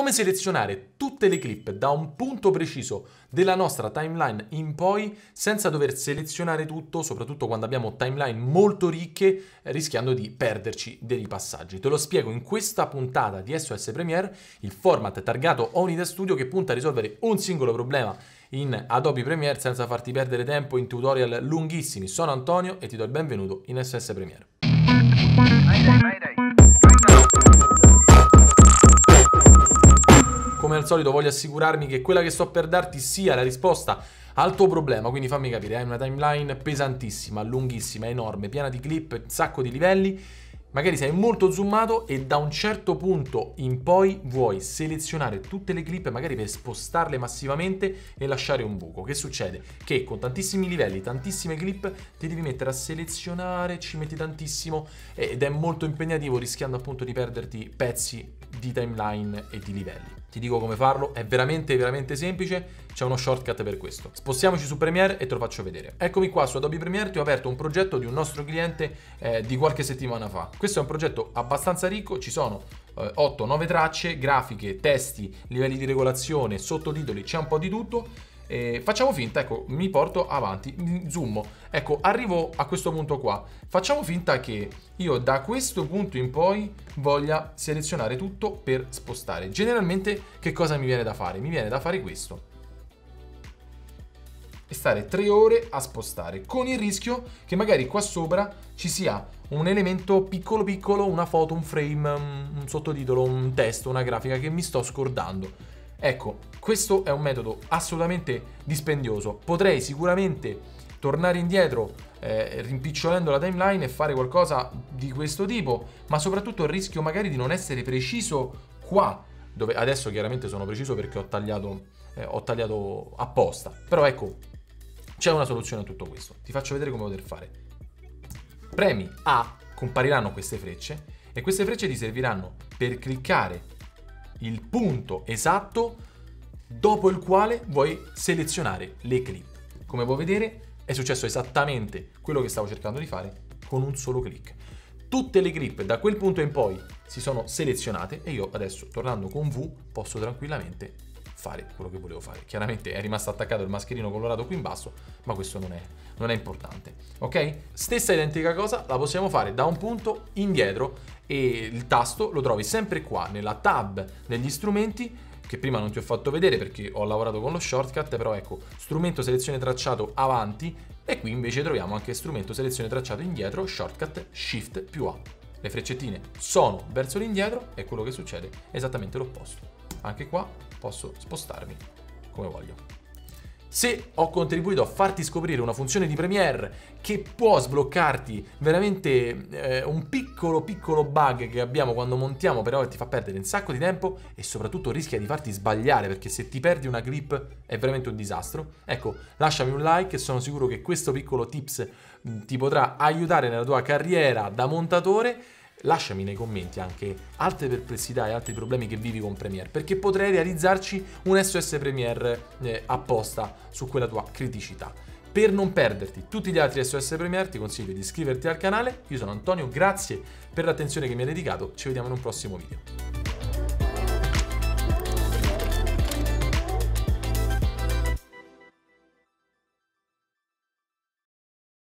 come selezionare tutte le clip da un punto preciso della nostra timeline in poi senza dover selezionare tutto, soprattutto quando abbiamo timeline molto ricche, rischiando di perderci dei passaggi. Te lo spiego in questa puntata di SOS Premiere, il format targato Onida Studio che punta a risolvere un singolo problema in Adobe Premiere senza farti perdere tempo in tutorial lunghissimi. Sono Antonio e ti do il benvenuto in SOS Premiere. Come al solito voglio assicurarmi che quella che sto per darti sia la risposta al tuo problema, quindi fammi capire, hai una timeline pesantissima, lunghissima, enorme, piena di clip, un sacco di livelli Magari sei molto zoomato e da un certo punto in poi vuoi selezionare tutte le clip magari per spostarle massivamente e lasciare un buco. Che succede? Che con tantissimi livelli, tantissime clip, ti devi mettere a selezionare, ci metti tantissimo ed è molto impegnativo rischiando appunto di perderti pezzi di timeline e di livelli. Ti dico come farlo, è veramente veramente semplice, c'è uno shortcut per questo. Spostiamoci su Premiere e te lo faccio vedere. Eccomi qua su Adobe Premiere, ti ho aperto un progetto di un nostro cliente eh, di qualche settimana fa. Questo è un progetto abbastanza ricco, ci sono eh, 8-9 tracce, grafiche, testi, livelli di regolazione, sottotitoli, c'è un po' di tutto eh, facciamo finta, ecco, mi porto avanti, zoom. Ecco, arrivo a questo punto qua. Facciamo finta che io da questo punto in poi voglia selezionare tutto per spostare. Generalmente che cosa mi viene da fare? Mi viene da fare questo. E stare tre ore a spostare, con il rischio che magari qua sopra ci sia un elemento piccolo piccolo, una foto, un frame, un sottotitolo, un testo, una grafica che mi sto scordando. Ecco, questo è un metodo assolutamente dispendioso. Potrei sicuramente tornare indietro eh, rimpicciolendo la timeline e fare qualcosa di questo tipo, ma soprattutto il rischio magari di non essere preciso qua, dove adesso chiaramente sono preciso perché ho tagliato, eh, ho tagliato apposta. Però ecco, c'è una soluzione a tutto questo. Ti faccio vedere come poter fare. Premi A, compariranno queste frecce e queste frecce ti serviranno per cliccare il punto esatto dopo il quale vuoi selezionare le clip. Come puoi vedere è successo esattamente quello che stavo cercando di fare con un solo clic. Tutte le clip da quel punto in poi si sono selezionate e io adesso tornando con V posso tranquillamente fare quello che volevo fare. Chiaramente è rimasto attaccato il mascherino colorato qui in basso, ma questo non è, non è importante. Ok? Stessa identica cosa la possiamo fare da un punto indietro e il tasto lo trovi sempre qua nella tab degli strumenti che prima non ti ho fatto vedere perché ho lavorato con lo shortcut, però ecco, strumento selezione tracciato avanti e qui invece troviamo anche strumento selezione tracciato indietro, shortcut shift più A. Le freccettine sono verso l'indietro e quello che succede è esattamente l'opposto. Anche qua posso spostarmi come voglio. Se ho contribuito a farti scoprire una funzione di Premiere che può sbloccarti veramente eh, un piccolo piccolo bug che abbiamo quando montiamo però ti fa perdere un sacco di tempo e soprattutto rischia di farti sbagliare perché se ti perdi una clip è veramente un disastro, ecco lasciami un like sono sicuro che questo piccolo tips mm, ti potrà aiutare nella tua carriera da montatore lasciami nei commenti anche altre perplessità e altri problemi che vivi con Premiere, perché potrei realizzarci un SOS Premiere eh, apposta su quella tua criticità. Per non perderti tutti gli altri SOS Premiere ti consiglio di iscriverti al canale, io sono Antonio, grazie per l'attenzione che mi hai dedicato, ci vediamo in un prossimo video.